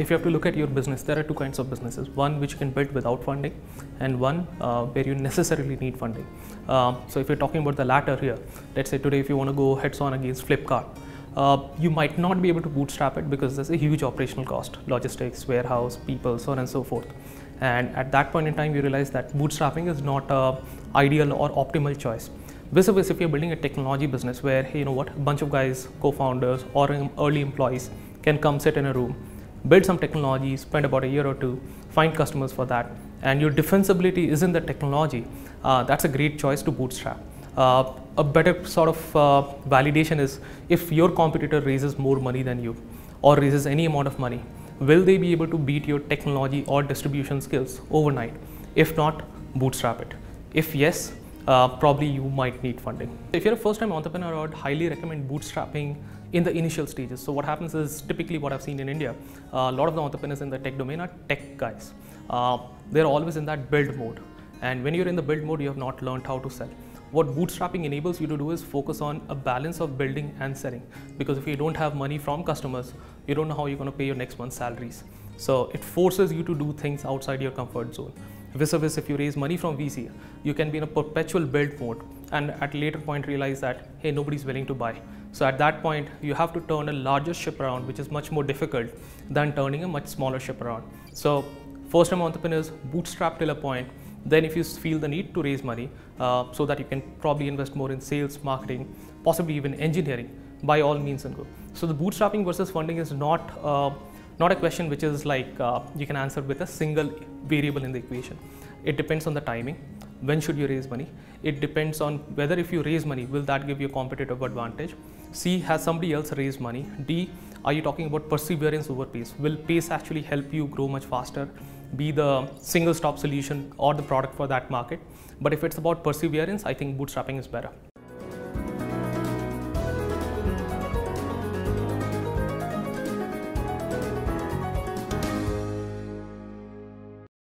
if you have to look at your business, there are two kinds of businesses. One which you can build without funding, and one uh, where you necessarily need funding. Uh, so if you're talking about the latter here, let's say today if you want to go heads on against Flipkart, uh, you might not be able to bootstrap it because there's a huge operational cost, logistics, warehouse, people, so on and so forth. And at that point in time, you realize that bootstrapping is not a ideal or optimal choice. Vis a vis, if you're building a technology business where, hey, you know what, a bunch of guys, co founders, or early employees can come sit in a room, build some technology, spend about a year or two, find customers for that, and your defensibility is in the technology, uh, that's a great choice to bootstrap. Uh, a better sort of uh, validation is if your competitor raises more money than you or raises any amount of money, will they be able to beat your technology or distribution skills overnight? If not, bootstrap it. If yes, uh, probably you might need funding. If you're a first time entrepreneur, I would highly recommend bootstrapping in the initial stages. So what happens is typically what I've seen in India, uh, a lot of the entrepreneurs in the tech domain are tech guys. Uh, they're always in that build mode. And when you're in the build mode, you have not learned how to sell. What bootstrapping enables you to do is focus on a balance of building and selling. Because if you don't have money from customers, you don't know how you're going to pay your next month's salaries. So it forces you to do things outside your comfort zone. Vis a vis, if you raise money from VC, you can be in a perpetual build mode and at a later point realize that, hey, nobody's willing to buy. So at that point, you have to turn a larger ship around, which is much more difficult than turning a much smaller ship around. So first time entrepreneurs bootstrap till a point. Then if you feel the need to raise money uh, so that you can probably invest more in sales, marketing, possibly even engineering, by all means and go. So the bootstrapping versus funding is not uh, not a question which is like uh, you can answer with a single variable in the equation. It depends on the timing. When should you raise money? It depends on whether if you raise money, will that give you a competitive advantage? C, has somebody else raised money? D, are you talking about perseverance over pace? Will pace actually help you grow much faster? Be the single stop solution or the product for that market? But if it's about perseverance, I think bootstrapping is better.